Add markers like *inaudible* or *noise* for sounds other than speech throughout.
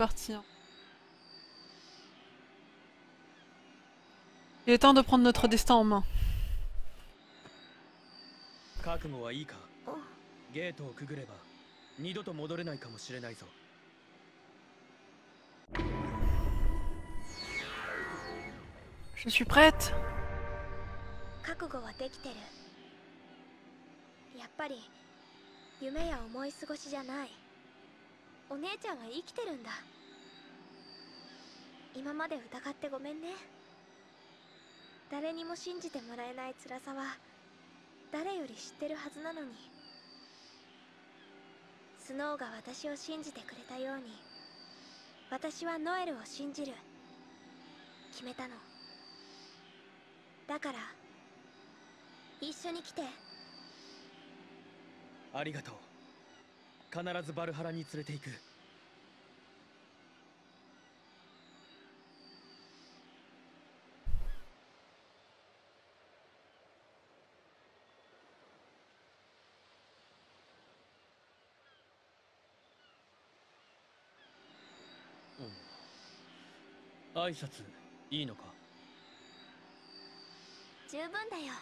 parti. hein. Il est temps de prendre notre destin en main. 覚悟はいいかゲートをくぐれば二度と戻れないかもしれないぞ Je suis prête. 覚悟はできてるやっぱり夢や思い過ごしじゃないお姉ちゃんは生きてるんだ 今まで疑ってごめんね。誰にも信じてもらえない辛さは誰より知ってるはずなのに。スノーが私を信じてくれたように私はノエルを信じる。決めたの。だから一緒に来て。ありがとう。必ずバルハラに連れて行く。挨拶いいのか？十分だよ。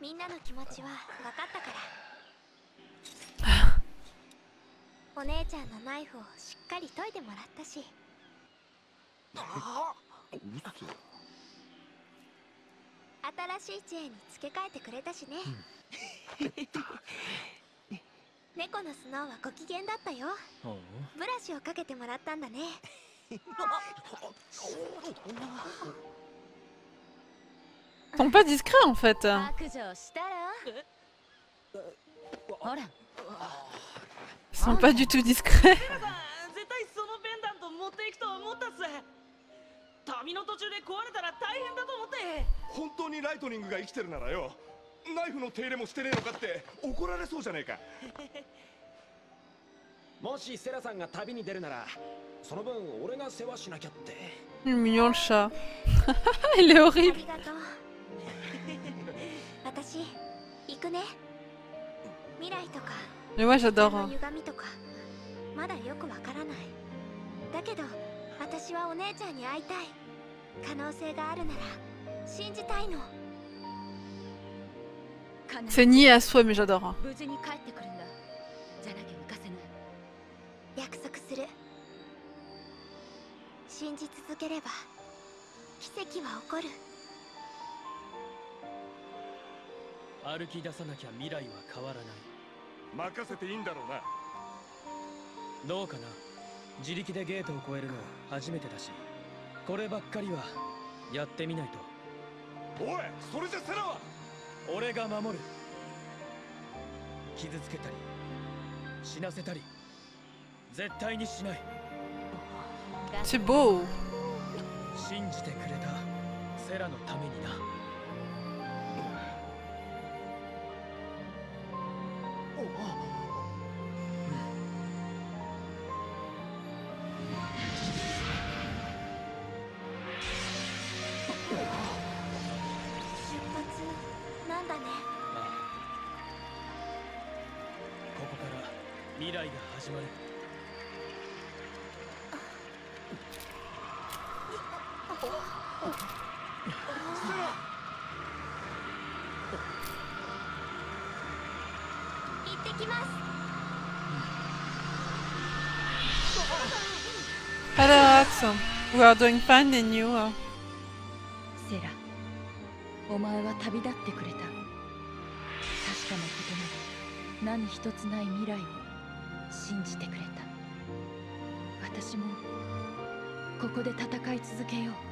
みんなの気持ちは分かったから。*laughs* お姉ちゃんのナイフをしっかり研いでもらったし。新しい知恵に付け替えてくれたしね。*laughs* 猫のスノーはご機嫌だったよ。ブラシをかけてもらったんだね Ils sont pas discrets en fait. Ils sont pas du tout discrets. もしセラさんが旅に出るならその分俺が世話しなきゃって。Mignon le chat. Il *laughs* est あ horrible. りがとう私行くね。未来とか。Mais moi j'adore. まだよくわからない。だけど私はお姉ちゃんに会いたい。可能性があるなら信じたいの。C'est nié à souhait, mais j'adore. 約束する。信じ続ければ奇跡は起こる。歩き出さなきゃ未来は変わらない。任せていいんだろうな。どうかな？自力でゲートを越えるの初めてだしこればっかりはやってみないと。おいそれじゃセラは！俺が守る。傷つけたり死なせたり絶対にしない C'est beau. 信じてくれたセラのためにな Hello Axel. We are doing fine and you. uh, セラお前は旅立ってくれた確かなことなど何一つない未来を信じてくれた私もここで戦い続けよう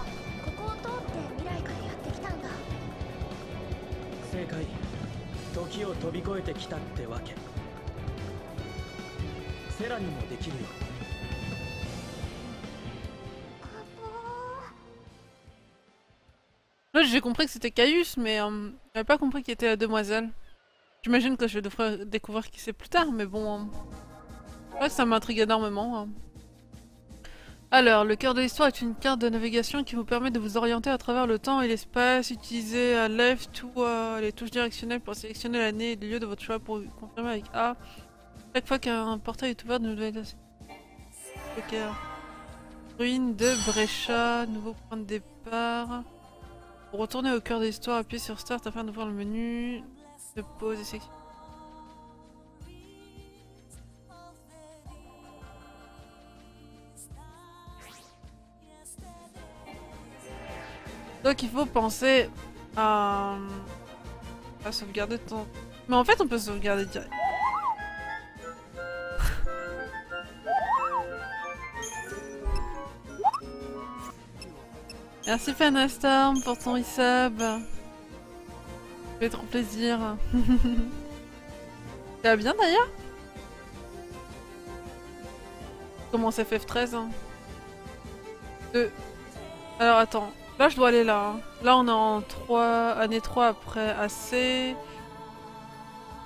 正解時を飛び越えてきたってわけセラにもできるよカポ fait, j'ai compris que c'était Caius, mais euh, j'avais pas compris qu'il était la demoiselle. J'imagine que je vais devoir découvrir qui c'est plus tard, mais bon... euh, ouais, ça m'intrigue énormément. hein. Alors, le cœur de l'histoire est une carte de navigation qui vous permet de vous orienter à travers le temps et l'espace. Utilisez à left ou euh, les touches directionnelles pour sélectionner l'année et le lieu de votre choix pour confirmer avec A. Chaque fois qu'un portail est ouvert, nous devons être... Ok. Ruine de Brescia, nouveau point de départ. Pour retourner au cœur de l'histoire, appuyez sur Start afin d'ouvrir le menu de pause et. Donc il faut penser à, à sauvegarder ton... Mais en fait on peut sauvegarder direct. Merci Fanastorm pour ton resub. Ça fait trop plaisir. *laughs* Va bien d'ailleurs? Commence FF13 hein? Deux. Alors attends, Là, je dois aller là. Hein. Là, on est en 3... année 3 après AC.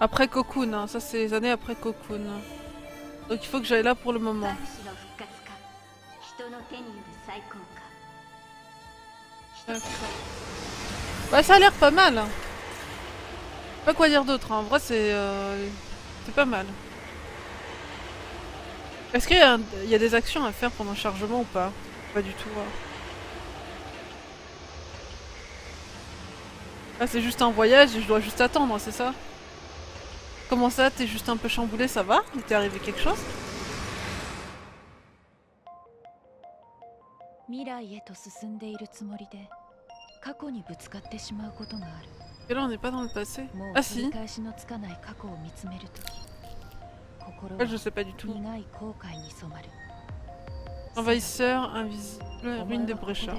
Après Cocoon. Hein. Ça, c'est les années après Cocoon. Donc, il faut que j'aille là pour le moment. Bah, ça a l'air pas mal. Hein. Pas quoi dire d'autre. En vrai, c'est... Euh... C'est pas mal. Est-ce qu'il y, y, a des actions à faire pendant le chargement ou pas? Pas du tout. Ah c'est juste un voyage et je dois juste attendre, c'est ça Comment ça, t'es juste un peu chamboulé, ça va Il t'est arrivé quelque chose 未来へと進んでいるつもりで過去にぶつかってしまうことがある Et là on n'est pas dans le passé もう Ah 取り si 返しのつかない過去を見つめるとき心 Ouais は je sais pas du tout. 苦い後悔に染まる Envahisseur, invisible, お前 ruine de はここで Brescia.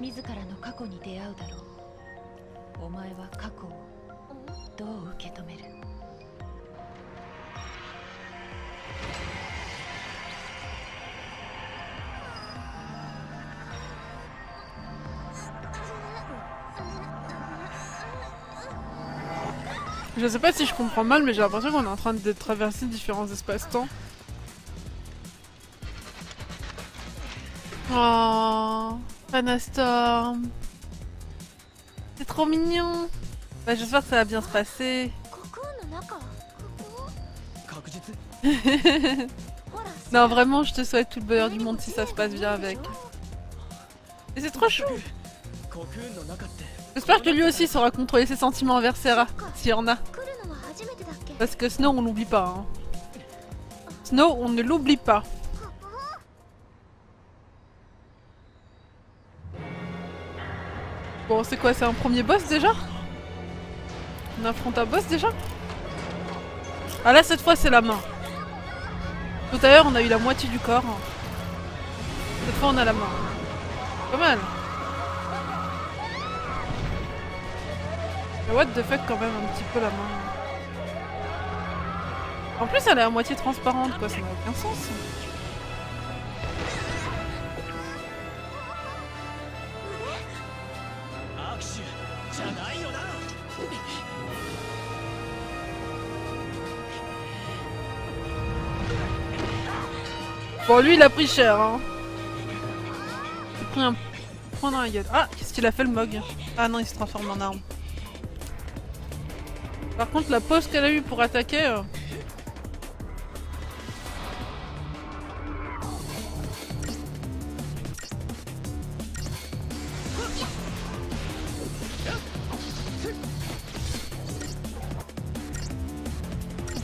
自らの過去に出会うだろう お前は過去をどう受け止める Je sais pas si je comprends mal, mais j'ai l'impression qu'on est en train de traverser différents espaces-temps. Oh, Panastorm. C'est trop mignon bah, J'espère que ça va bien se passer. *laughs* non, vraiment, je te souhaite tout le bonheur du monde si ça se passe bien avec. Et c'est trop chou J'espère que lui aussi saura contrôler ses sentiments envers s'il y en a. Parce que Snow, on l'oublie pas. Hein. Snow, on ne l'oublie pas. Bon, c'est quoi C'est un premier boss déjà On affronte un boss déjà Ah là, cette fois, c'est la main. Tout à l'heure, on a eu la moitié du corps. Cette fois, on a la main. Pas mal. Mais what the fuck, quand même, un petit peu la main. En plus, elle est à moitié transparente, quoi, ça n'a aucun sens. Bon, lui, il a pris cher, hein. Il a pris un point la. Ah, qu'est-ce qu'il a fait, le Mog? Ah non, il se transforme en arme. Par contre, la pause qu'elle a eue pour attaquer... euh,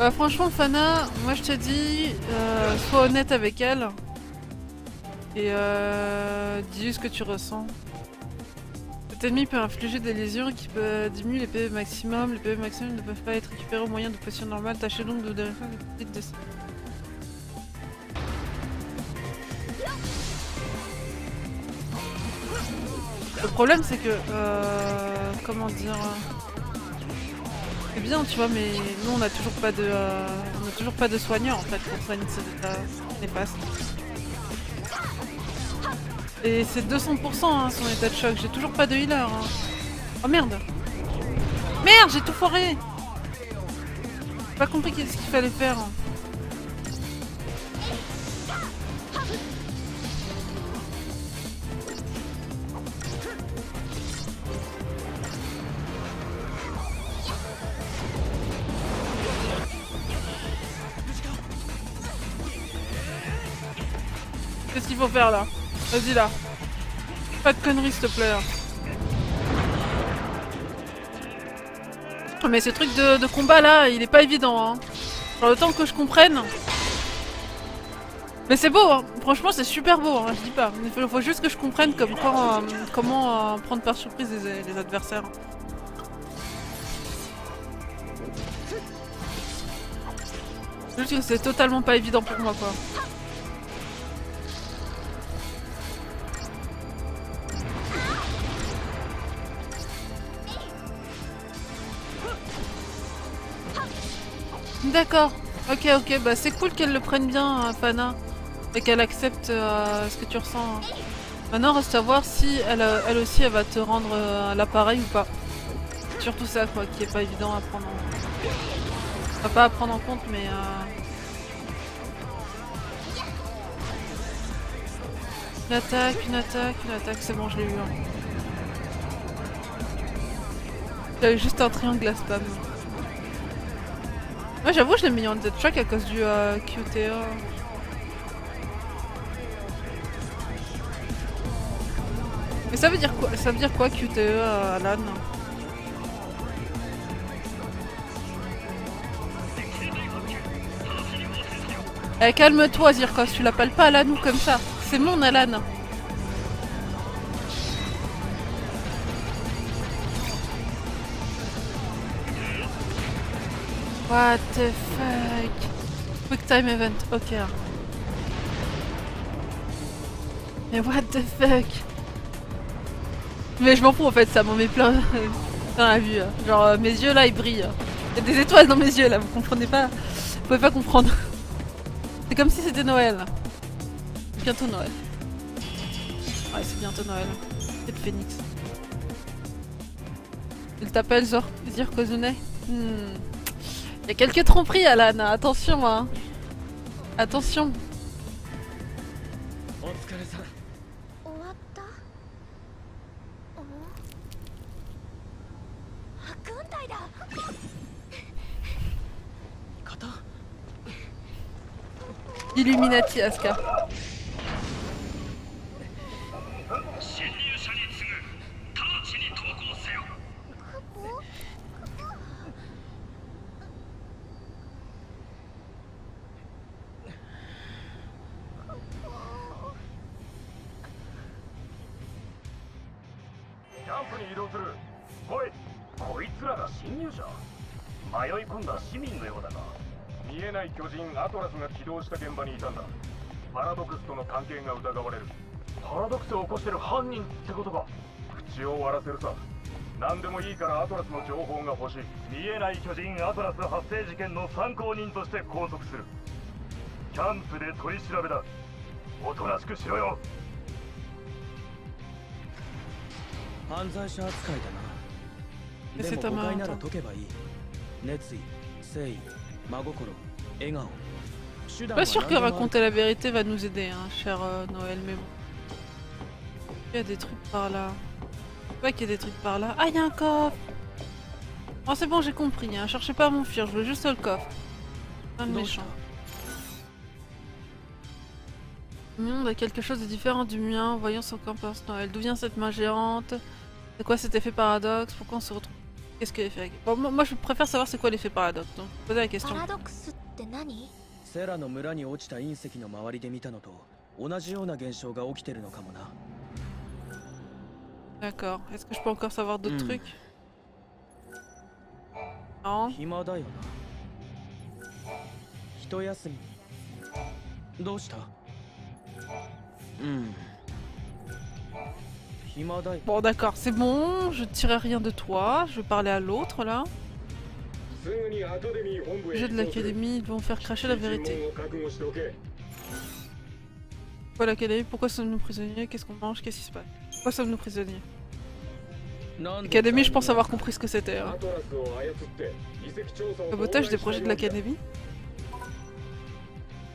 Bah, franchement, Fana, moi je te dis, euh, sois honnête avec elle. Et euh, dis-lui ce que tu ressens. Cet ennemi peut infliger des lésions qui peuvent diminuer les PV maximum. Les PV maximum ne peuvent pas être récupérés au moyen de potions normales. Tâchez donc de vérifier les petites de. Le problème c'est que... Euh, comment dire... C'est bien, tu vois, mais nous on a toujours pas de, euh, on a toujours pas de soigneur en fait pour soigner ces états néfastes. Et c'est 200% hein, son état de choc. J'ai toujours pas de healer. hein. Oh merde Merde, j'ai tout foiré J'ai pas compris qu'est-ce qu'il fallait faire. Qu'est-ce là Vas-y là. Pas de conneries s'il te plaît. hein. Mais ce truc de, de combat là, il est pas évident. Hein. Le temps que je comprenne. Mais c'est beau, hein. franchement c'est super beau, hein, je dis pas. Il faut, juste que je comprenne comme euh, comment euh, prendre par surprise les, les adversaires. Juste que c'est totalement pas évident pour moi quoi. D'accord. Ok, ok, bah c'est cool qu'elle le prenne bien, euh, Fana. Et qu'elle accepte euh, ce que tu ressens. hein. Maintenant, reste à voir si elle, euh, elle aussi, elle va te rendre l'appareil ou pas. Surtout ça, quoi, qui est pas évident à prendre en... Enfin, pas à prendre en compte, mais... euh, Une attaque, une attaque, une attaque, c'est bon, je l'ai eu. hein. J'avais juste un triangle à spam. Moi j'avoue je l'ai mis en track à cause du euh, QTE. Mais ça veut dire quoi Ça veut dire quoi QTE euh, Alan? Eh, calme-toi Zirkos, tu l'appelles pas Alan ou comme ça. C'est mon Alan. What the fuck? Quick time event, ok. Mais what the fuck? Mais je m'en fous en fait, ça m'en met plein *laughs* dans la vue. hein. Genre euh, mes yeux là ils brillent. Il y a des étoiles dans mes yeux là, vous comprenez pas Vous pouvez pas comprendre. *laughs* C'est comme si c'était Noël. Bientôt Noël. Ouais c'est bientôt Noël. C'est le phénix. Il t'appelle Zor Zirkozune Hmm. Il y a quelques tromperies, Alan. Attention, hein. Attention. Illuminati, Asuka. キャンプに移動する。おいこいつらが侵入者。迷い込んだ市民のようだが見えない巨人アトラスが起動した現場にいたんだ。パラドクスとの関係が疑われる。パラドクスを起こしてる犯人ってことか。口を割らせるさ。何でもいいからアトラスの情報が欲しい。見えない巨人アトラス発生事件の参考人として拘束する。キャンプで取り調べだ。おとなしくしろよ。犯罪者扱いだなえセタマでも誤解なら解けばいい熱意誠意真心笑顔手段は Pas sûr que 何でもある raconter la vérité va nous aider, hein, cher euh, Noël, mais bon. Il y a des trucs par là. Ouais, qu'il y a des trucs par là. Ah, il y a un coffre Oh, c'est bon, j'ai compris. Hein. Cherchez pas à m'enfuir, je veux juste le coffre. Un Donc, méchant. Le monde a quelque chose de différent du mien, voyons son campus Noël. D'où vient cette main géante C'est quoi cet effet paradoxe Pourquoi on se retrouve Qu'est-ce que l'effet Bon, moi, moi, je préfère savoir c'est quoi l'effet paradoxe, donc posez la パ question. ラドックスって何セラの村に落ちた隕石の周りで見たのと同じような現象が起きてるのかもな D'accord. Est-ce que je peux encore savoir d'autres Hmm. trucs Non. 暇だよな一休みどうしたうん暇だよ Bon d'accord, c'est bon, je tirais rien de toi, je vais parler à l'autre là. J'ai de l'académie, ils vont faire cracher la vérité. Pourquoi l'académie Pourquoi sommes-nous prisonniers? Qu'est-ce qu'on mange? Qu'est-ce qui se passe? Pourquoi sommes-nous prisonniers? L'académie, je euh, pense avoir compris ce que c'était. Hein. Sabotage des projets de l'académie?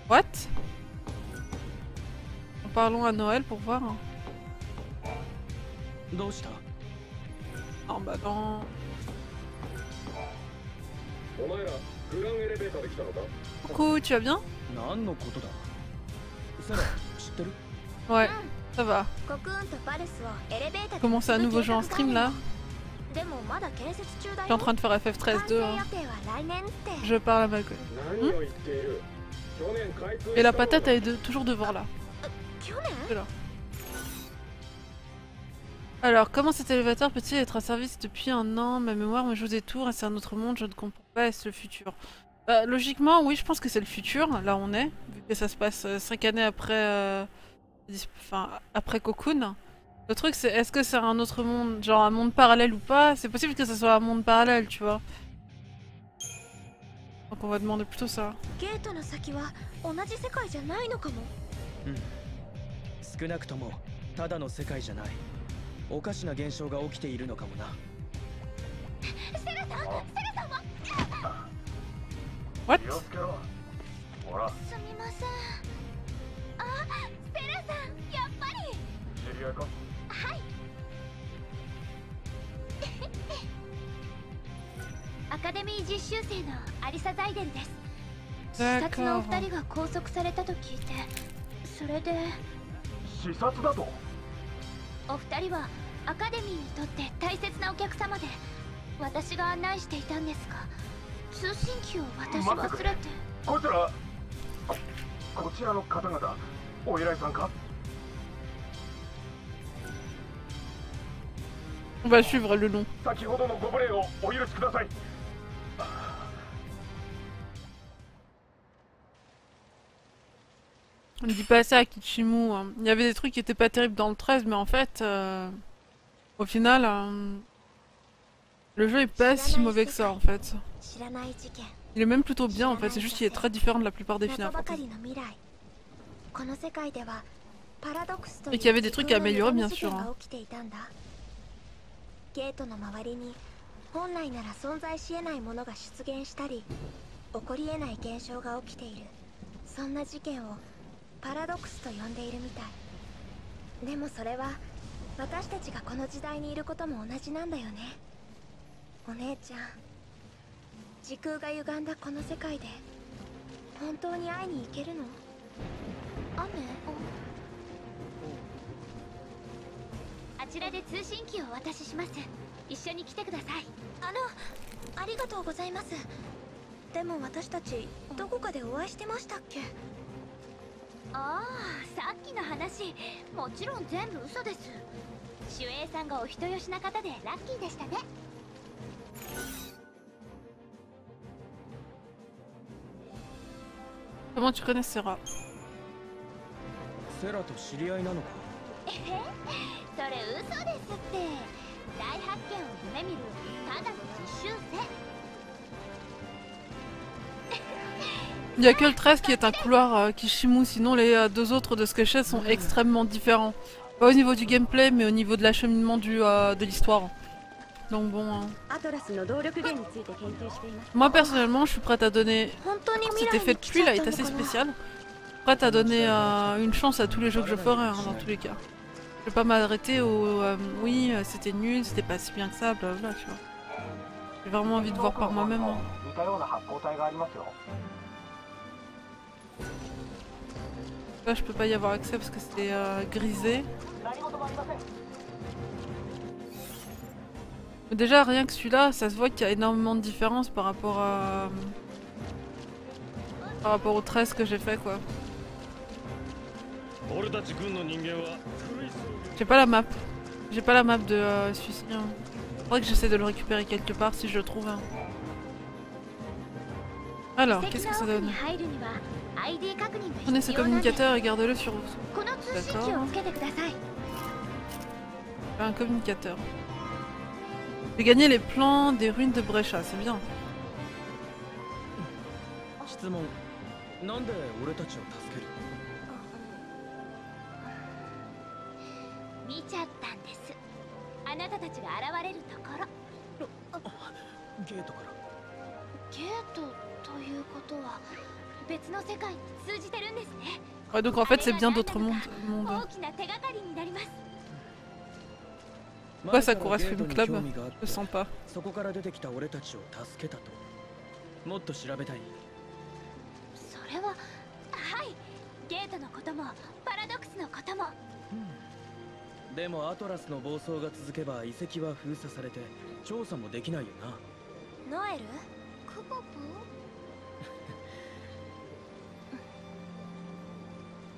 What? En Parlons à Noël pour voir. Hein. どうした？あんばどんお前らグランエレベーターで来たのか？Coucou, tu vas bien Ouais, ça va. Commencer un nouveau jeu en stream là. Je suis en train de faire FF13-2. Je parle à ma gueule. Et la patate elle est toujours devant là. Euh, euh, là. Alors, comment cet élévateur peut-il être à service depuis un an? Ma mémoire me joue des tours et c'est un autre monde, je ne comprends pas, est-ce le futur? Bah, Logiquement, oui, je pense que c'est le futur, là on est, vu que ça se passe 5 années après, euh, enfin, après Cocoon. Le truc c'est, est-ce que c'est un autre monde, genre un monde parallèle ou pas? C'est possible que ce soit un monde parallèle, tu vois. Donc on va demander plutôt ça. ゲおかしな現象が起きているのかもな。セラさんセラさんは？What 気をつけろ。ほら。すみません。あセラさんやっぱり。知り合いか？はい。*laughs* アカデミー実習生のアリサ・ザイデルです視察のお二人が拘束されたと聞いてそれで？視察だと？お二人はアカデミーにとって大切なお客様で私が案内していたんですが通信機を私忘れて。こちらここちらの方々お偉いさんか？On va suivre le long. 先ほどのご無礼をお許しください ne dit pas ça à Kichimu. hein. Il y avait des trucs qui étaient pas terribles dans le 13, mais en fait, euh, au final, euh, le jeu est pas si mauvais que ça en fait. 知らない事件 Il est même plutôt bien en fait, c'est juste qu'il est très différent de la plupart des 謎 FNAF. ば en か fait. りの未来この世界ではパラドックスと Et qu'il y avait des trucs à améliorer, bien sûr, が起きていたんだゲートの周りに本来なら存在し得ないものが出現したり起こり得ない現象が起きているそんな事件を パラドックスと呼んでいるみたい。でもそれは私たちがこの時代にいることも同じなんだよね。お姉ちゃん時空が歪んだこの世界で本当に会いに行けるの？雨？あちらで通信機をお渡しします。一緒に来てください。あのありがとうございます。でも私たちどこかでお会いしてましたっけ？ああさっきの話もちろん全部嘘です。守衛さんがお人よしな方でラッキーでしたね。セラと知り合いなのか？えへそれ嘘ですって。大発見を夢見るただの実習生 Il n'y a que le 13 qui est un couloir euh, Kishimu, sinon les euh, deux autres de Sketches sont extrêmement différents. Pas au niveau du gameplay, mais au niveau de l'acheminement euh, de l'histoire. Donc bon... Hein. Moi personnellement, je suis prête à donner... Cet effet de pluie là est assez spécial. Prête à donner euh, une chance à tous les jeux que je ferai, hein, dans tous les cas. Je vais pas m'arrêter au... oui, c'était nul, c'était pas si bien que ça, blablabla, tu vois. J'ai vraiment envie de voir par moi-même. Hein. 似たような発光体がありますよ Là, je peux pas y avoir accès parce que c'était euh, grisé. Mais déjà, rien que celui-là, ça se voit qu'il y a énormément de différence par rapport à... Par rapport au 13 que j'ai fait, quoi. 俺たち軍の人間は J'ai pas la map. J'ai pas la map de euh, celui-ci. hein. Faudrait que j'essaie de le récupérer quelque part si je le trouve. hein. Alors, qu'est-ce que ça donne Prenez ce communicateur et gardez-le sur vous. D'accord. Un communicateur. J'ai gagné les plans des ruines de Brescia, c'est bien. 質問なんで俺たちを助ける見ちゃったんですあ なたたちが現れるところゲートからゲートということは別の世界に通じてるんですね Ouais, donc en fait, c'est bien d'autres mondes. 大 mondes. きな手がかりになります Pourquoi ça 前から correspond ゲート au に club 興味があって Je sens pas. そこから出てきた俺たちを助けたともっと調べたいそれははいゲートのこともパラドックスのこともでもアトラスの暴走が続けば遺跡は封鎖されて調査もできないよなノエル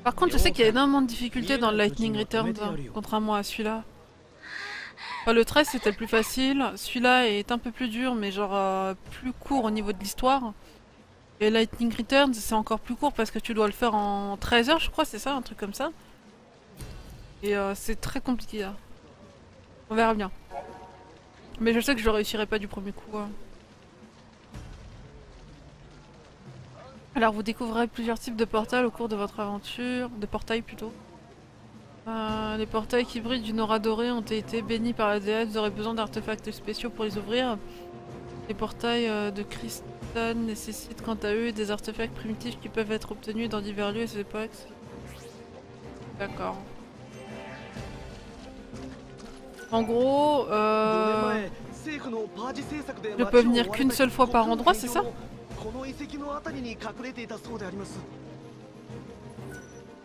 Par contre, je sais qu'il y a énormément de difficultés dans le Lightning Returns, hein, contrairement à celui-là. Enfin, le 13 c'était le plus facile, celui-là est un peu plus dur, mais genre euh, plus court au niveau de l'histoire. Et Lightning Returns c'est encore plus court parce que tu dois le faire en 13 heures, je crois, c'est ça, un truc comme ça. Et euh, c'est très compliqué là. On verra bien. Mais je sais que je le réussirai pas du premier coup. hein. Alors vous découvrirez plusieurs types de portails au cours de votre aventure, de portails plutôt. Euh, les portails qui brillent d'une aura dorée ont été bénis par la déesse, vous aurez besoin d'artefacts spéciaux pour les ouvrir. Les portails euh, de cristal nécessitent quant à eux des artefacts primitifs qui peuvent être obtenus dans divers lieux et époques. D'accord. En gros, euh, je peux venir qu'une seule fois par endroit, c'est ça?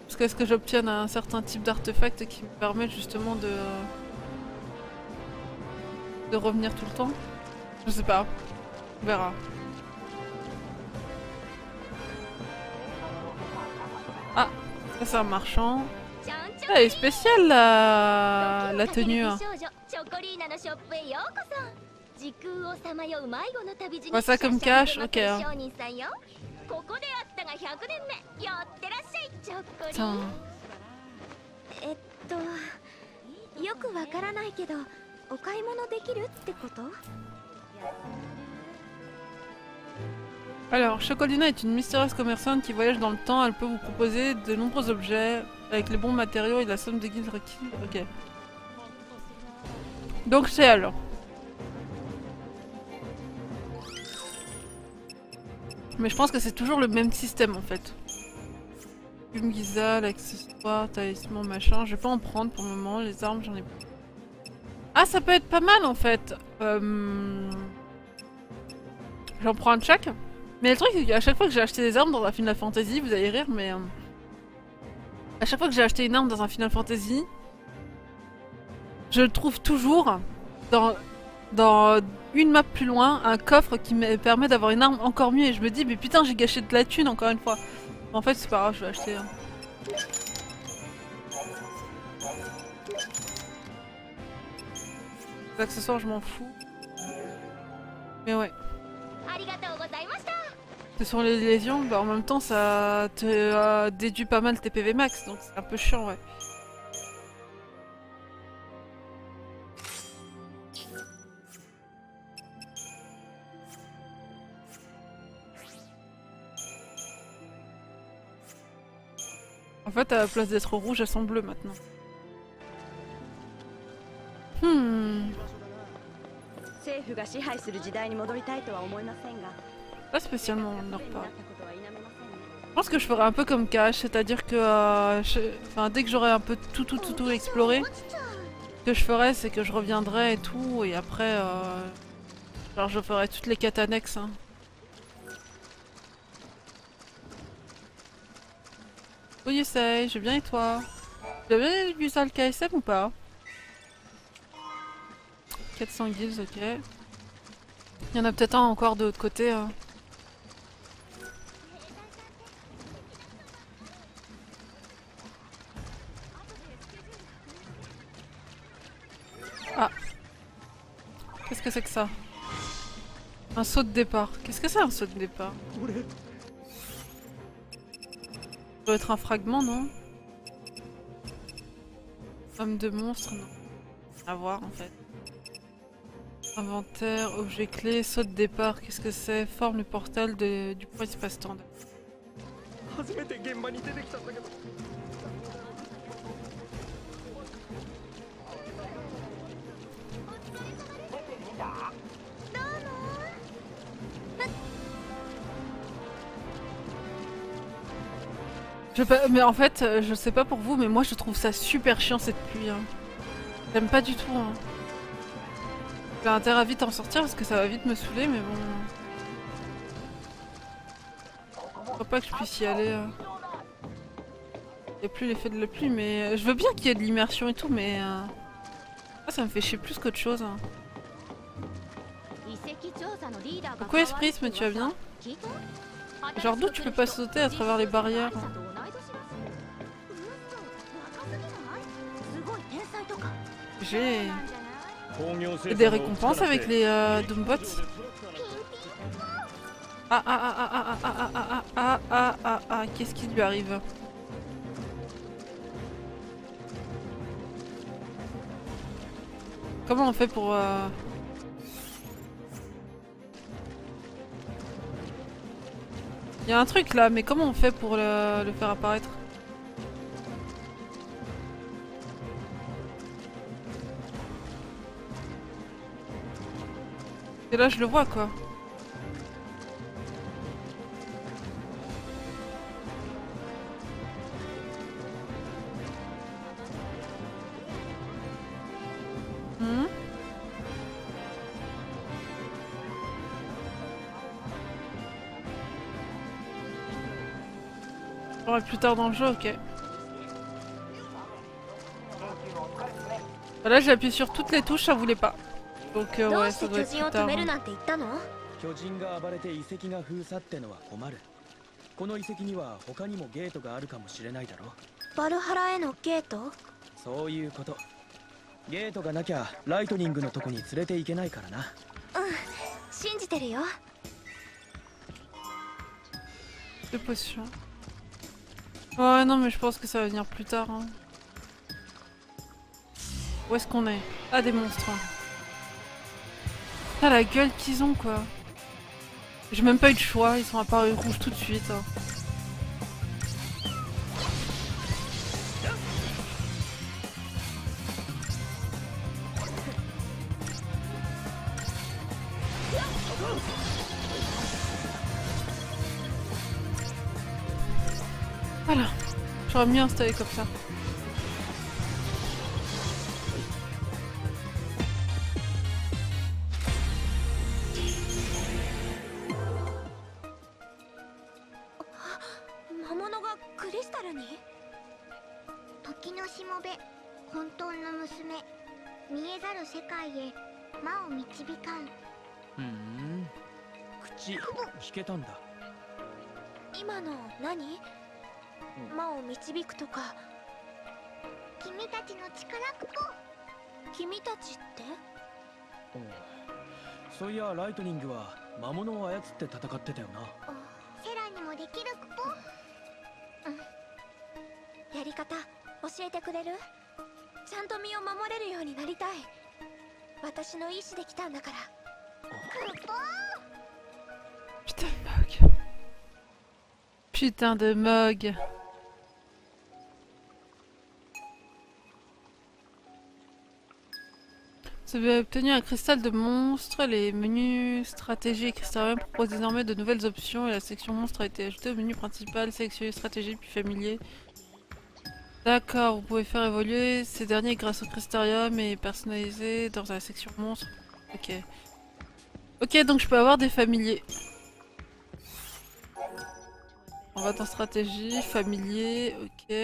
Parce qu'est-ce que j'obtienne un certain type d'artefact qui me permet justement de... de revenir tout le temps Je sais pas. On verra. Ah, ça c'est un marchand. ちゃんち Ah, elle est spéciale la, la 東京 tenue. の hein. 美少女チョコリーナのショップへようこそ時空をさまよう迷子の旅路に Ouais, ça comme シャ cash, シャに出まくる ok. 商人さんよここであったが100年目やってらっしゃいチョコリ Putain. えっとよくわからないけどお買い物できるってこと Alors, Chocolina est une mystérieuse commerçante qui voyage dans le temps. Elle peut vous proposer de nombreux objets avec les bons matériaux et la somme de guildes requises. Ok. Donc c'est elle. Mais je pense que c'est toujours le même système en fait. Plume Giza, l'accessoire, talisman, machin. Je vais pas en prendre pour le moment. Les armes, j'en ai pas. Ah, ça peut être pas mal en fait. Euh... J'en prends un de chaque. Mais le truc, c'est qu'à chaque fois que j'ai acheté des armes dans un Final Fantasy, vous allez rire, mais. euh, À chaque fois que j'ai acheté une arme dans un Final Fantasy, je trouve toujours dans, dans une map plus loin, un coffre qui me permet d'avoir une arme encore mieux. Et je me dis, mais putain, j'ai gâché de la thune encore une fois. En fait, c'est pas grave, je vais acheter. Hein. Les accessoires, je m'en fous. Mais ouais. Ce sont les lésions, bah en même temps, ça te euh, déduit pas mal tes PV max, donc c'est un peu chiant, ouais. En fait, à la place d'être rouge elles sont bleues maintenant. Hmm. Pas spécialement, on pas. Je pense que je ferai un peu comme Cash, c'est-à-dire que euh, enfin, dès que j'aurai un peu tout tout tout tout exploré, ce que je ferai c'est que je reviendrai et tout, et après. Euh, Alors, je ferai toutes les quêtes annexes. Hein. Oui, essaye, j'ai bien et toi Tu as bien vu ça le KSM ou pas? 400 guilds, ok. Il y en a peut-être un encore de l'autre côté. hein. Ah. Qu'est-ce que c'est que ça? Un saut de départ. Qu'est-ce que c'est un saut de départ? Doit être un fragment, non? Homme de monstre, non. À voir en fait. Inventaire, objet clé, saut de départ. Qu'est-ce que c'est? Forme le portal du point espace-temps. Je mais en fait, euh, je sais pas pour vous, mais moi je trouve ça super chiant cette pluie. hein. J'aime pas du tout. Hein. J'ai intérêt à vite en sortir parce que ça va vite me saouler, mais bon. Je crois pas que je puisse y aller. euh. Y a plus l'effet de la pluie, mais euh, je veux bien qu'il y ait de l'immersion et tout, mais. euh, ça me fait chier plus qu'autre chose. hein. Coucou Esprisme, tu vas bien? Genre d'où tu peux pas sauter à travers les barrières J'ai des récompenses avec les euh, Doombots. Ah ah ah ah ah ah ah ah ah ah ah ah qu'est-ce qui lui arrive Comment on fait pour... euh, Il y a un truc là, mais comment on fait pour le, le faire apparaître Et là je le vois quoi. Hmm? Ouais, plus tard dans le jeu, ok. Là j'ai appuyé sur toutes les touches, ça voulait pas. どうして巨人を止めるなんて言ったの巨人が暴れて遺跡が封鎖ってのは困る。この遺跡には他にもゲートがあるかもしれないだろバルハラへのゲート？そういうこと。ゲートがなきゃライトニングのとこに連れていけないからな。うん信じてるよ、La gueule qu'ils ont, quoi. J'ai même pas eu de choix, ils sont apparus rouges tout de suite. hein. Voilà. J'aurais mieux installé comme ça.「魔を導くとか。君たちの力っぽ。君たちって？そういやライトニングは魔物を操って戦ってたよな。セラにもできるっぽ。やり方教えてくれる？ちゃんと身を守れるようになりたい。私の意志で来たんだから。クッポ Putain de mug. Putain de mug. Avez obtenu un cristal de monstre. Les menus stratégie et cristal proposent désormais de nouvelles options et la section monstre a été ajoutée au menu principal, sélectionner stratégie puis familier. D'accord, vous pouvez faire évoluer ces derniers grâce au cristarium et personnaliser dans la section monstre. Ok. Ok, donc je peux avoir des familiers. On va dans stratégie, familier, ok.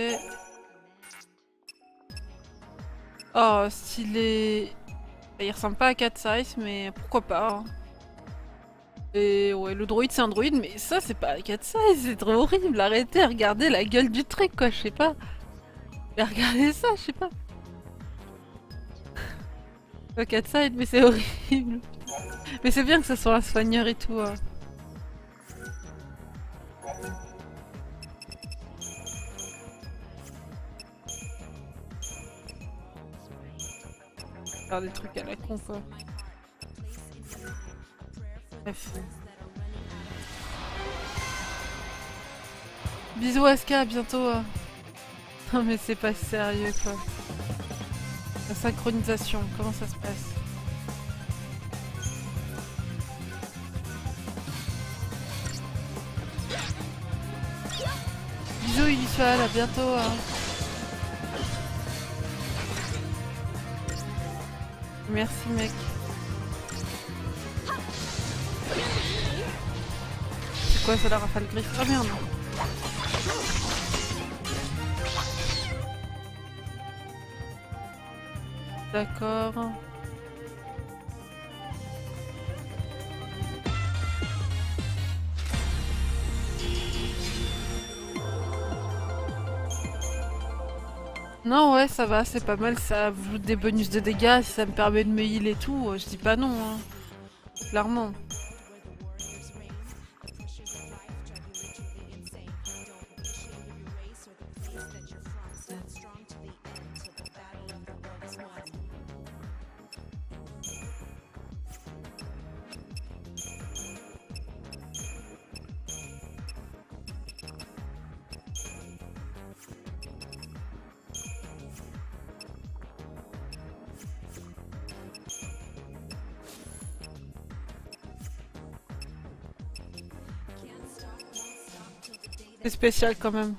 Oh, stylé. Il ressemble pas à Cat Size, mais pourquoi pas. hein. Et ouais, le droïde c'est un droïde, mais ça c'est pas Cat Size, c'est horrible. Arrêtez, regardez la gueule du truc, quoi, je sais pas. Regardez ça, je sais pas. Pas Cat Size, mais c'est horrible. Mais c'est bien que ce soit un soigneur et tout. hein. Des trucs à la con quoi. Bref. Bisous Aska, à bientôt. hein. Non mais c'est pas sérieux quoi. La synchronisation, comment ça se passe? Bisous cheval, à bientôt. hein. Merci mec. C'est quoi ça la rafale griffe Ah merde D'accord. Non ouais ça va, c'est pas mal, ça ajoute des bonus de dégâts, si ça me permet de me heal et tout, euh, je dis pas non. Hein. Clairement. Spécial quand même.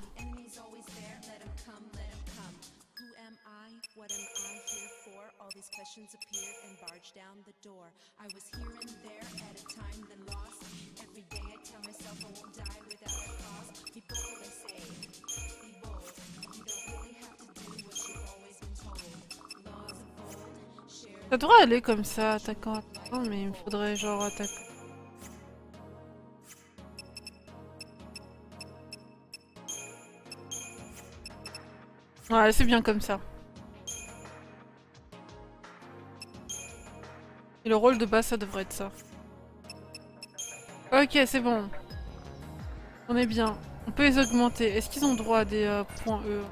Ça devrait aller comme ça, attaquant, attaquant, mais il me faudrait genre attaquer. Ouais, c'est bien comme ça. Et le rôle de base, ça devrait être ça. Ok, c'est bon. On est bien. On peut les augmenter. Est-ce qu'ils ont droit à des euh, points, eux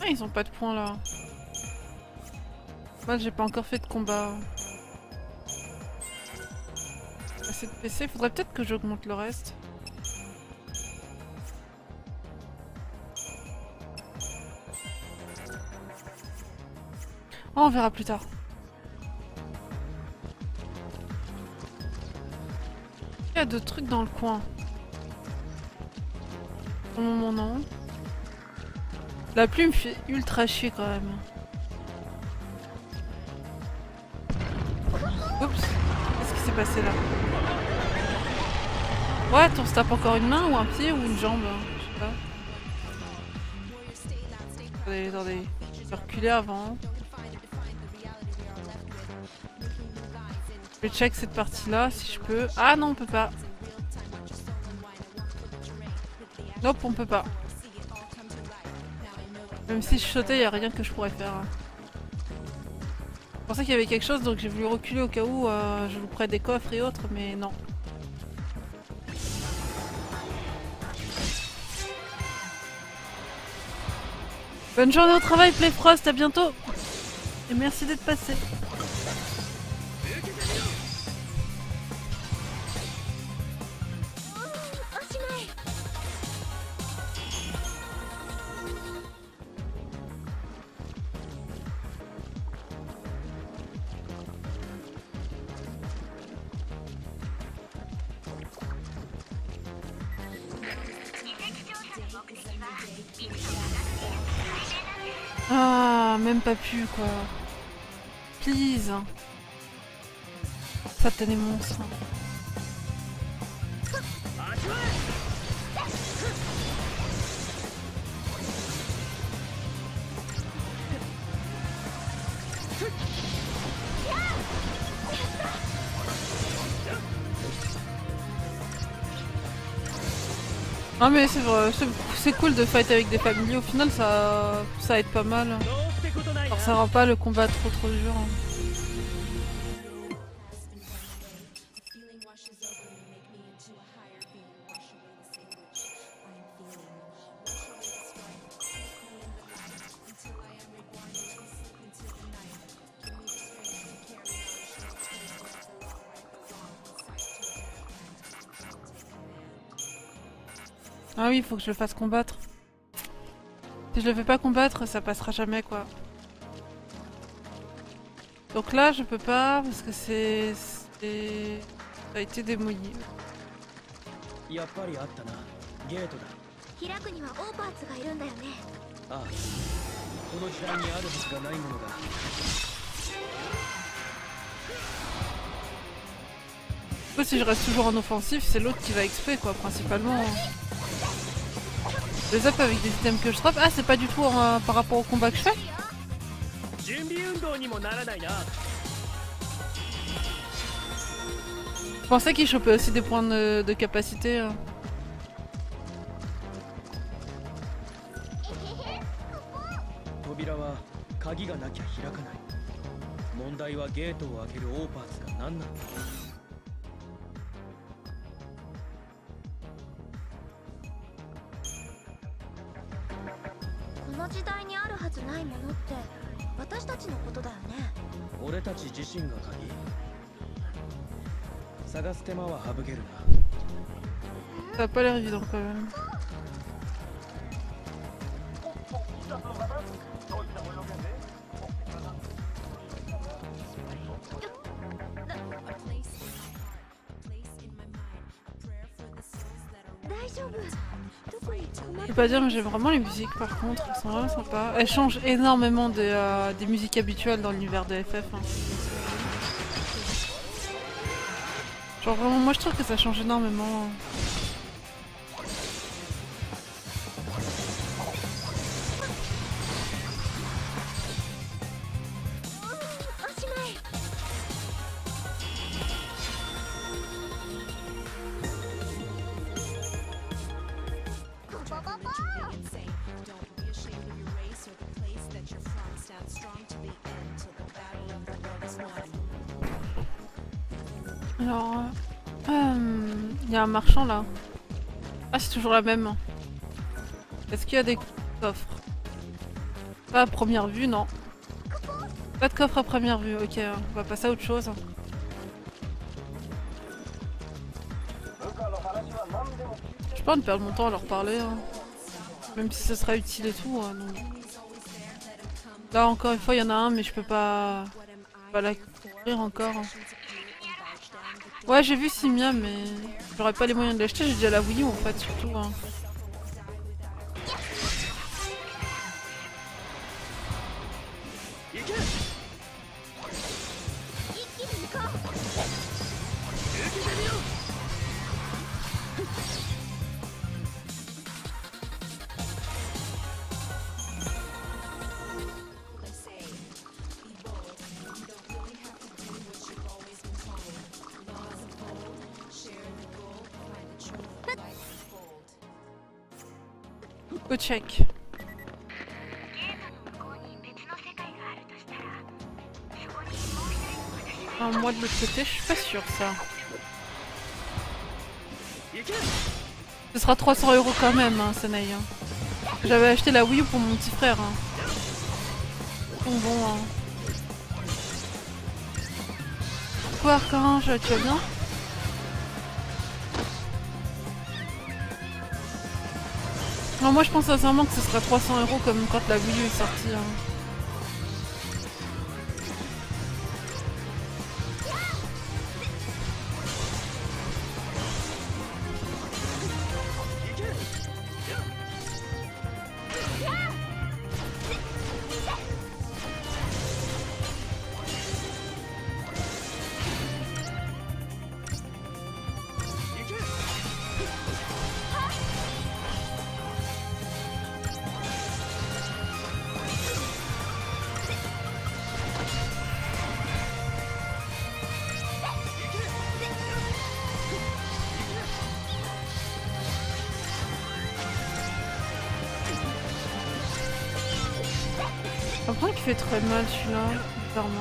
Ah, ils ont pas de points, là. Moi, j'ai pas encore fait de combat. Assez de PC. Faudrait peut-être que j'augmente le reste. On verra plus tard. Il y a d'autres trucs dans le coin. Pour le moment, non. La plume me fait ultra chier quand même. Oups. Qu'est-ce qui s'est passé là? Ouais, on se tape encore une main ou un pied ou une jambe hein, Je sais pas. Attendez, attendez. Je vais reculer avant. Je vais check cette partie-là si je peux. Ah non, on peut pas. Nope, on peut pas. Même si je sautais, il a rien que je pourrais faire. hein. Je pensais qu'il y avait quelque chose, donc j'ai voulu reculer au cas où euh, je vous prête des coffres et autres, mais non. Bonne journée au travail, Playfrost, à bientôt Et merci d'être passé. Ah, même pas pu quoi. Please. Satané monstre. Ah mais c'est vrai, c'est- c'est cool de fight avec des familiers, au final ça, ça aide pas mal. Alors ça rend pas le combat trop trop dur. hein. oui, il faut que je le fasse combattre. Si je le fais pas combattre, ça passera jamais, quoi. Donc là, je peux pas, parce que c'est... Ça a été démoli. Si je reste toujours en offensif, c'est l'autre qui va exprès quoi, principalement. Hein les up avec des items que je drop. Ah, c'est pas du tout euh, par rapport au combat que je fais Je pensais qu'il chopait aussi des points de, capacité. Hein. って私たちのことだよね。俺たち自身が鍵。探す手間は省けるな。Ça a pas l'air évident quand même. Pas dire, mais j'aime vraiment les musiques par contre, elles sont vraiment sympas. Elles changent énormément des, euh, des musiques habituelles dans l'univers de FF. hein. Genre vraiment, moi je trouve que ça change énormément. toujours la même. Hein. Est-ce qu'il y a des coffres? Pas à première vue, non. Pas de coffre à première vue, ok. Hein. On va passer à autre chose. Hein. Je peux pas de perdre mon temps à leur parler. Même si ce sera utile et tout. Là encore une fois il y en a un mais je peux pas, la courir encore. Ouais, j'ai vu Simia, mais j'aurais pas les moyens de l'acheter. J'ai déjà la Wii U en fait, surtout. hein. Go check. Ah, moi de l'autre côté, je suis pas sûre ça. Ce sera 300 euros quand même, hein, Sanaï. hein. J'avais acheté la Wii U pour mon petit frère. Hein. Bon, bon. Hein. Quoi, tu vas bien? Non, moi je pense sincèrement que ce sera 300 euros comme quand la Wii U est sortie. hein. Pourquoi il fait très mal celui-là Bizarrement.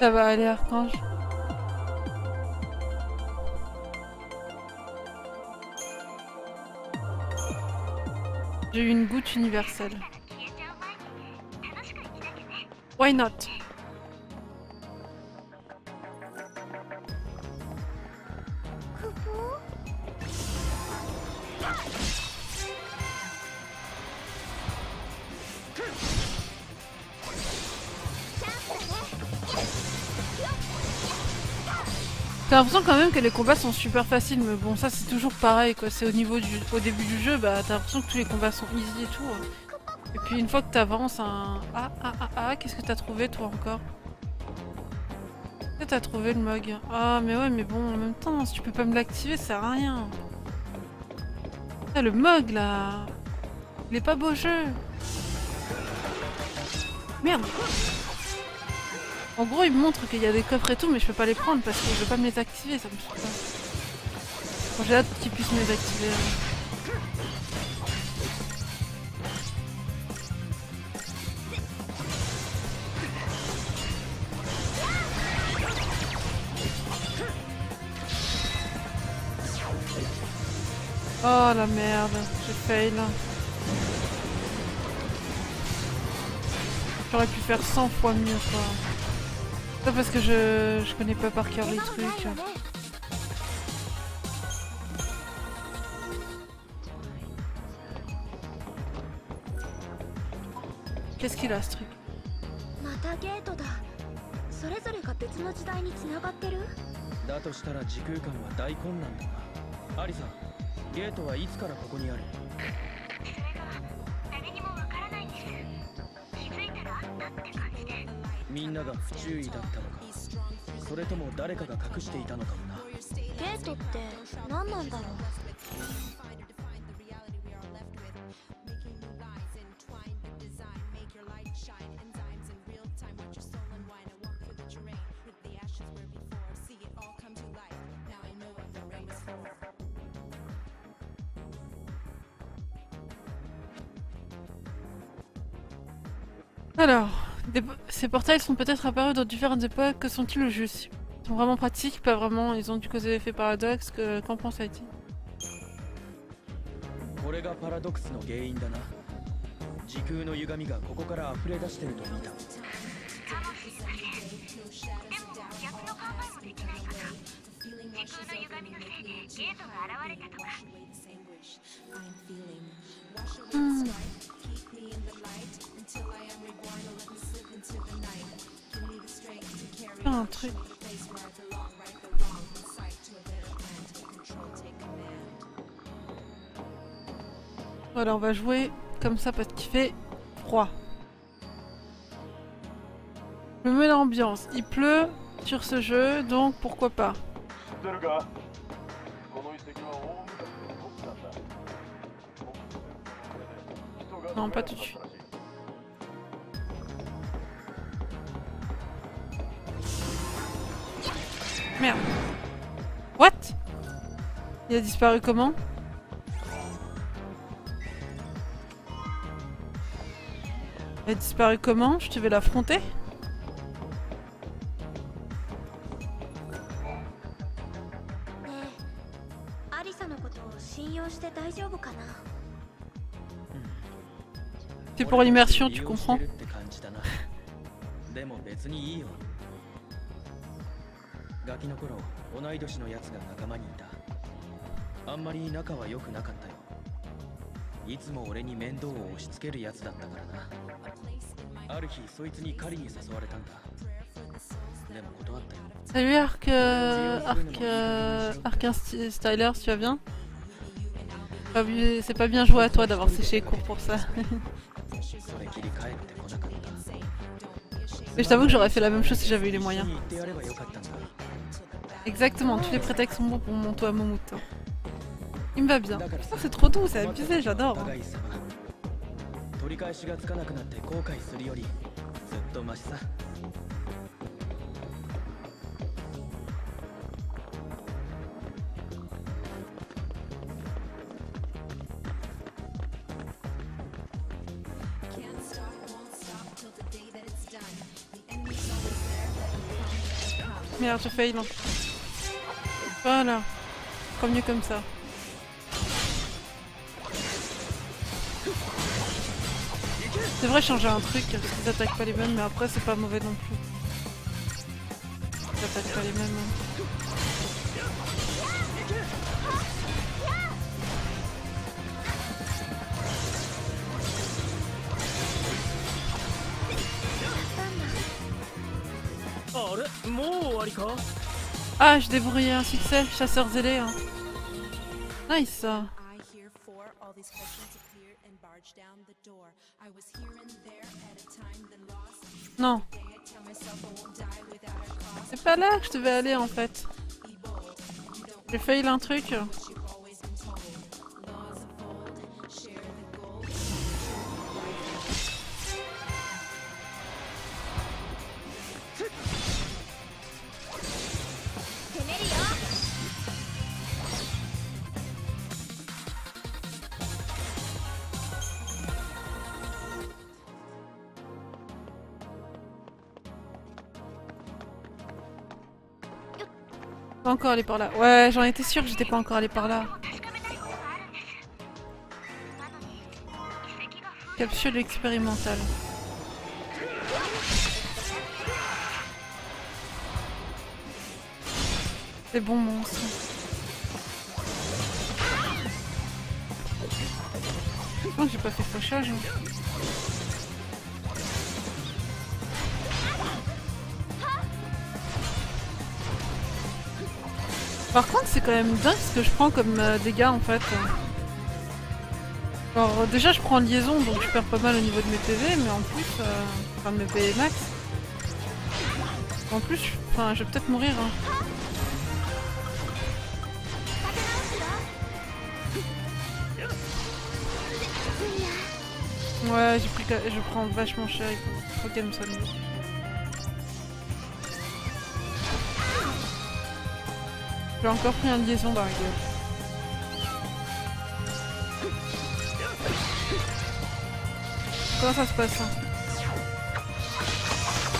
Ça va aller, Archange? J'ai eu une goutte universelle. Why not? J'ai l'impression quand même que les combats sont super faciles, mais bon, ça c'est toujours pareil quoi. C'est au niveau du, au début du jeu, bah t'as l'impression que tous les combats sont easy et tout. hein. Et puis une fois que t'avances, un. Ah ah ah ah, qu'est-ce que t'as trouvé toi encore? T'as trouvé le mog Ah, mais ouais, mais bon, en même temps, si tu peux pas me l'activer, ça sert à rien. Ah, le mog là Il est pas beau jeu Merde En gros, il me montre qu'il y a des coffres et tout, mais je peux pas les prendre parce que je veux pas me les activer, ça me saoule. Bon, j'ai hâte qu'ils puissent me les activer. hein. Oh la merde, j'ai fail. J'aurais pu faire 100 fois mieux quoi. Ça parce que je, je connais pas par cœur les trucs. Qu'est-ce qu'il a ce truc またゲートだそれぞれが別の時代に繋がってるだとしたら時空間は大混乱だなアリさんゲートはいつからここにあるみんなが不注意だったのかそれとも誰かが隠していたのかもな。ゲートって何なんだろう？Portails sont peut-être apparus dans différentes époques. Que sont-ils au juste? Ils sont vraiment pratiques Pas vraiment. Ils ont dû causer l'effet paradoxe. Que- Qu'en pense truc. Voilà, on va jouer comme ça parce qu'il fait froid. Je me mets l'ambiance. Il pleut sur ce jeu, donc pourquoi pas. Non, pas tout de suite. Merde. What? Il a disparu comment? Il a disparu comment? Je devais l'affronter. C'est pour l'immersion, tu comprends? してるって感じだなでも別にいいよガキの頃同い年のやつが仲間にいたあんまり仲は良くなかったよいつも俺に面倒を押し付けるやつだったからなある日そいつに狩りに誘われたんだでも断ったよ Salut Arc... euh, Arc... euh, Arc St- Stylers, tu vas bien C'est pas bien joué à toi d'avoir séché les cours pour ça. Mais je t'avoue que j'aurais fait la même chose si j'avais eu les moyens. Exactement, tous les prétextes sont bons pour mon toit mon mouton. Hein. Il me va bien. Oh, c'est trop doux, c'est abusé, j'adore. Hein. Merde, j'ai failli, non. Voilà. Encore mieux comme ça. C'est vrai, changer un truc, parce qu'ils attaquent pas les mêmes, mais après, c'est pas mauvais non plus. Ils attaquent pas les mêmes. hein. Ah, je débrouille un succès, chasseur zélé. Hein. Nice. Non. C'est pas là que je devais aller en fait. J'ai failli un truc. Pas encore allé par là. Ouais, j'en étais sûre que j'étais pas encore allé par là. Capsule expérimentale. C'est bon monstre. J'ai pas fait fauchage. hein. Par contre, c'est quand même dingue ce que je prends comme euh, dégâts en fait. Alors, euh, déjà, je prends liaison donc je perds pas mal au niveau de mes PV, mais en plus, euh, enfin de mes PV max. En plus, je- enfin, je vais peut-être mourir. hein. Ouais, j'ai pris, je prends vachement cher, il faut, faut J'ai encore pris un liaison dans la gueule. Comment ça se passe hein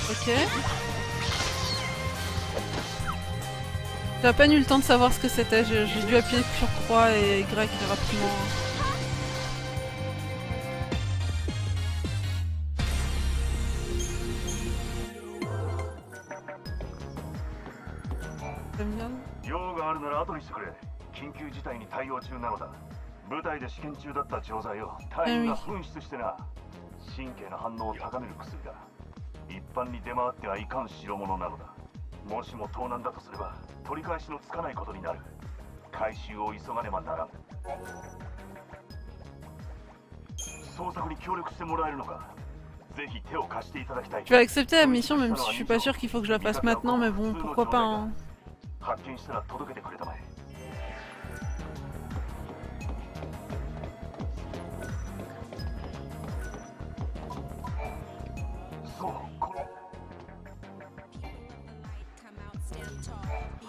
Ok. J'ai à peine eu le temps de savoir ce que c'était, j'ai dû appuyer sur croix et Y rapidement. 中なのだ。部隊で試験中だった錠剤を隊員が紛失してな。神経の反応を高める薬だ。一般に出回ってはいかん代物なのだ。もしも盗難だとすれば取り返しのつかないことになる。回収を急がねばならん。捜索に協力してもらえるのか。ぜひ手を貸していただきたい。Je vais accepter la mission même si je suis pas sûre qu'il faut que je la fasse maintenant, mais bon, pourquoi pas hein.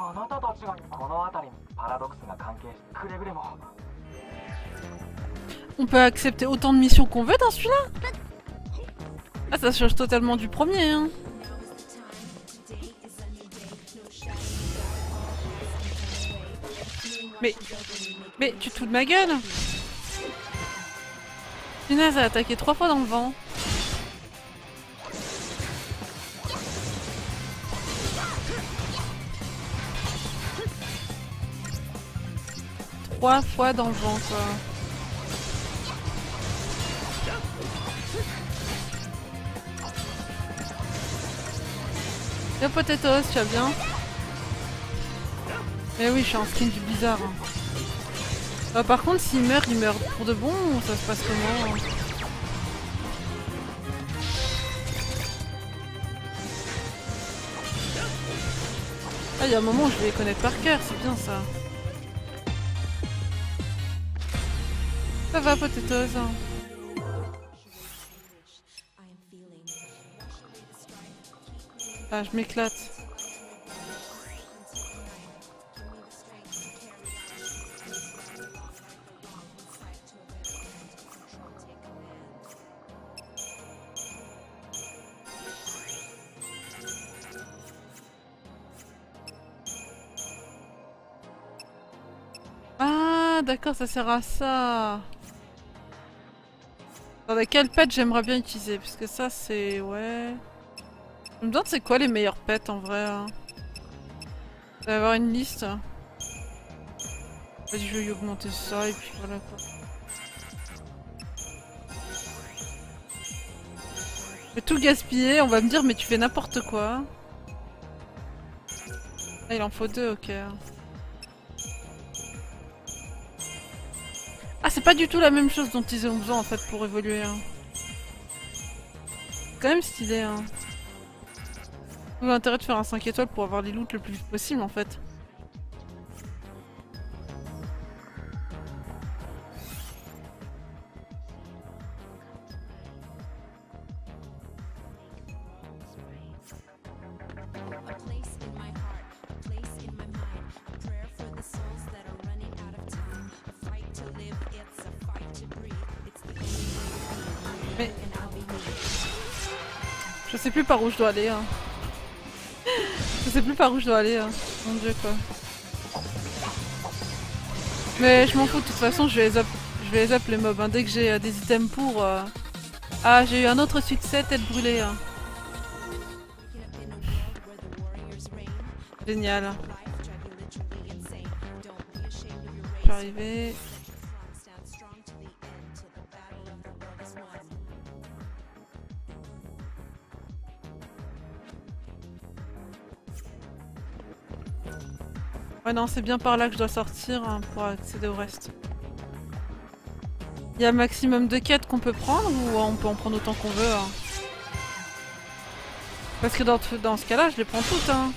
あなたたちがこの辺りにパラドクスが関係しくれぐれも On peut accepter autant de missions qu'on veut dans celui-là Ah, ça change totalement du premier, hein. Mais... Mais tu te fous de ma gueule Punaise a attaqué trois fois dans le vent. Trois fois dans le vent, quoi. Yo potatoes, tu vas bien? Eh oui, je suis en skin du bizarre. hein. Ah, par contre, s'il meurt, il meurt pour de bon ça se passe comment hein? Ah, il y a un moment où je vais les connaître par cœur, c'est bien ça. va, potatoes hein. Ah, je m'éclate. Ah, d'accord, ça sert à ça. Attendez, quel pet j'aimerais bien utiliser Parce que ça, c'est... Ouais... Je me demande c'est quoi les meilleurs pets en vrai. Hein. Il va y avoir une liste. Vas-y, je vais y augmenter ça et puis voilà quoi. Je vais tout gaspiller, on va me dire mais tu fais n'importe quoi. Ah, il en faut deux, ok. C'est pas du tout la même chose dont ils ont besoin en fait pour évoluer. Hein. quand même stylé. Hein. L'intérêt de faire un 5 étoiles pour avoir les loots le plus vite possible en fait. Sais plus par où je dois aller. Hein. je sais plus par où je dois aller. Hein. Mon dieu quoi. Mais je m'en fous, de toute façon je vais les up, je vais les, les mobs. Hein. Dès que j'ai euh, des items pour... Euh, ah j'ai eu un autre succès, tête brûlée. Génial. Je suis arrivé. Non, c'est bien par là que je dois sortir hein, pour accéder au reste. Il y a un maximum de quêtes qu'on peut prendre ou on peut en prendre autant qu'on veut hein Parce que dans, dans ce cas-là, je les prends toutes hein.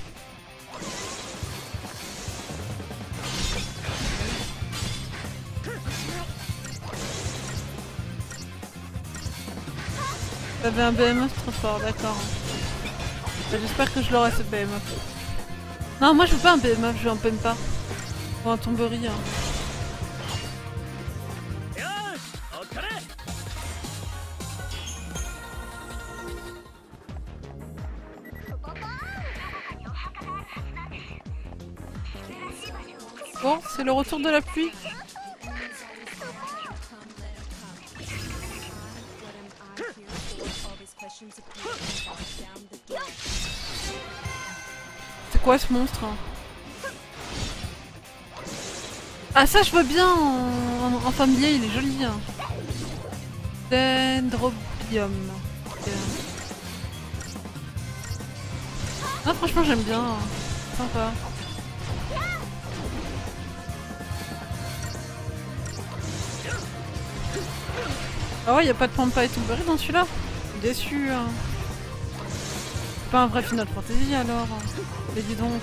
T'avais un BMF trop fort, d'accord. J'espère que je l'aurai ce BMF. Non, moi je veux pas un BMF, je veux un pas. Ou un tomberie. Hein. Bon, c'est le retour de la pluie. Quoi ce monstre Ah ça je vois bien en, familier, il est joli. Hein. Dendrobium. Ah franchement j'aime bien. Hein. Sympa. Ah ouais, y a pas de pampa et tout dans celui-là? Déçu. Hein pas un vrai Final Fantasy alors. Mais dis donc.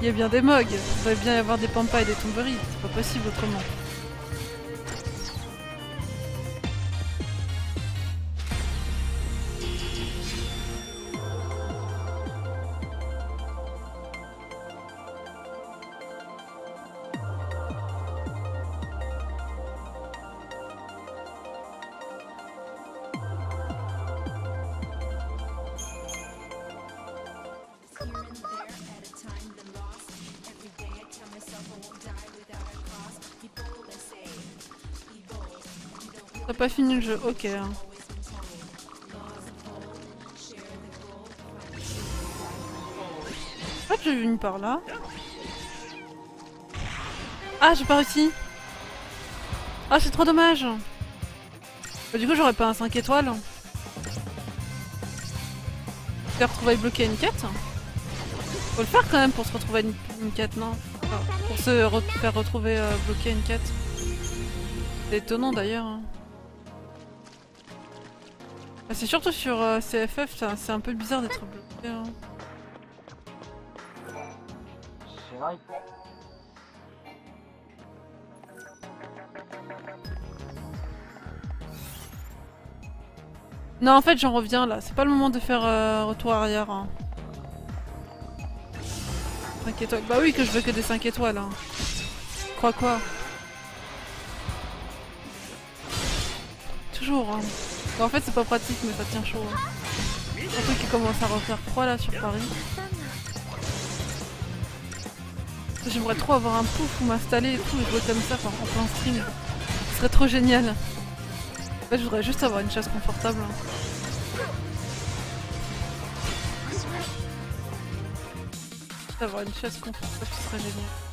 Il y a bien des mogs. Il devrait bien y avoir des pampas et des tomberies. C'est pas possible autrement. Fini le jeu, ok. Hop, j'ai vu une par là. Ah, j'ai pas réussi. Ah, c'est trop dommage. Bah, du coup, j'aurais pas un 5 étoiles. Faire retrouver bloqué une quête. Faut le faire quand même pour se retrouver une, quête, non? Pour se faire retrouver euh, bloqué une quête. C'est étonnant d'ailleurs. Hein. Ah, c'est surtout sur euh, CFF, c'est un peu bizarre d'être bloqué. Hein. Non, en fait, j'en reviens là. C'est pas le moment de faire euh, retour arrière. Hein. 5 étoiles. Bah oui, que je veux que des 5 étoiles. Hein. Crois quoi? Toujours, hein. En fait, c'est pas pratique, mais ça tient chaud. Hein. Surtout qu'il commence à refaire froid là sur Paris. J'aimerais trop avoir un pouf ou m'installer et tout et jouer comme ça enfin, en plein stream. Ce serait trop génial. En fait, je voudrais juste avoir une chaise confortable. Juste avoir une chaise confortable, ce serait génial.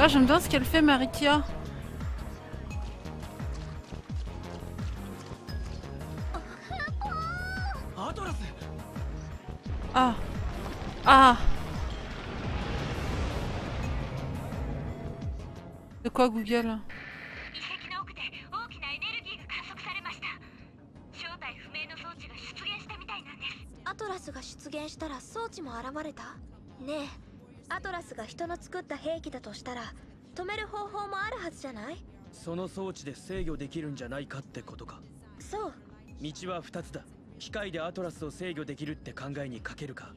Ah, j'aime bien ce qu'elle fait, Marikia. Ah. Ah. De quoi Google? アトラスが人の作った兵器だとしたら止める方法もあるはずじゃない？その装置で制御できるんじゃないかってことか。そう。道は2つだ。機械でアトラスを制御できるって考えにかけるか。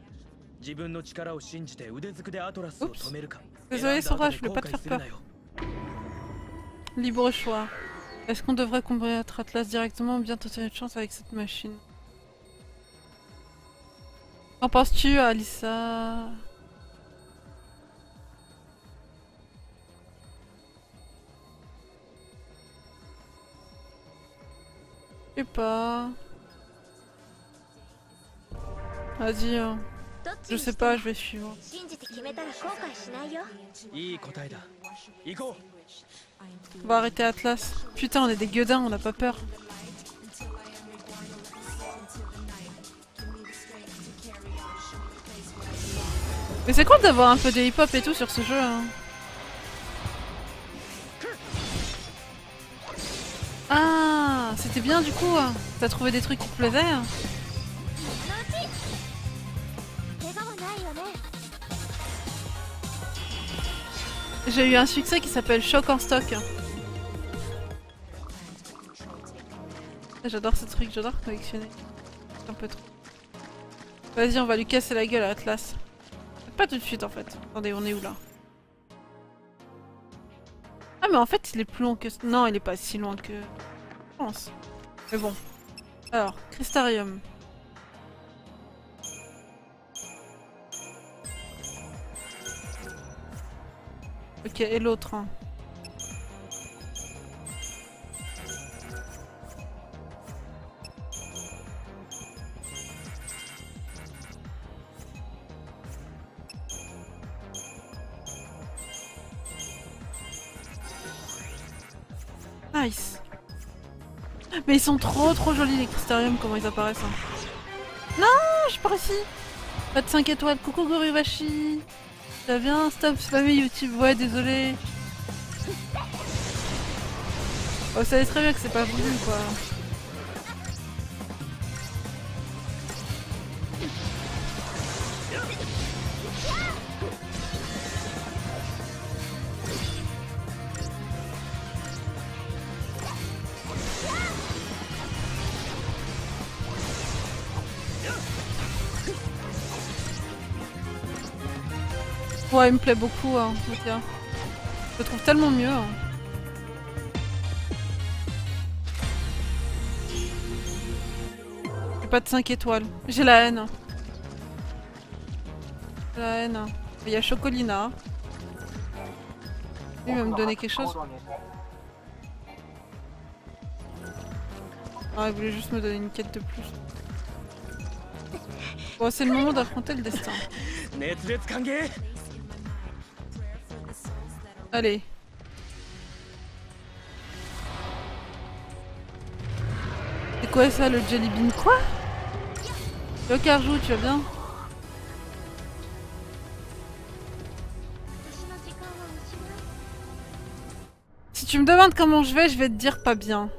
自分の力を信じて腕ずくでアトラスを止めるか。Désolé Sora, 後 je で voulais 後 pas te 悔 faire peur. Libre choix. Est-ce qu'on devrait combattre Atlas directement ou bien tenter une chance avec cette machine? Qu'en penses-tu, Alissa? sais pas. Vas-y. Hein. Je sais pas, je vais suivre. On va arrêter Atlas. Putain, on est des gueudins, on n'a pas peur. Mais c'est cool d'avoir un peu de hip-hop et tout sur ce jeu. Hein. Ah c'était bien du coup hein. T'as trouvé des trucs qui te plaisaient J'ai eu un succès qui s'appelle Choc en stock. J'adore ce truc, j'adore collectionner. Un peu trop. Vas-y, on va lui casser la gueule à Atlas. Pas tout de suite en fait. Attendez, on est où là? Ah mais en fait, il est plus long que... Non, il est pas si loin que... Mais bon. Alors, Crystarium. Ok, et l'autre hein. Nice. Mais ils sont trop trop jolis les crystariums, comment ils apparaissent. hein. Non, je suis pas ici. Pas de 5 étoiles. Coucou Gorubashi. Ça vient, stop spammer YouTube. Ouais, désolé. Oh, vous savez très bien que c'est pas voulu quoi. Il me plaît beaucoup, hein. Je le trouve tellement mieux. hein. J'ai pas de 5 étoiles. J'ai la haine. La haine. Il y a Chocolina. Il va me donner quelque chose. Ah, il voulait juste me donner une quête de plus. Bon, c'est le moment d'affronter le destin. *laughs* Allez. C'est quoi ça, le jelly bean Quoi? Le carjou, tu vas bien? Si tu me demandes comment je vais, je vais te dire pas bien.